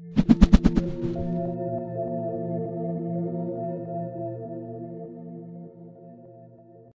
You.